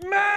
Ma!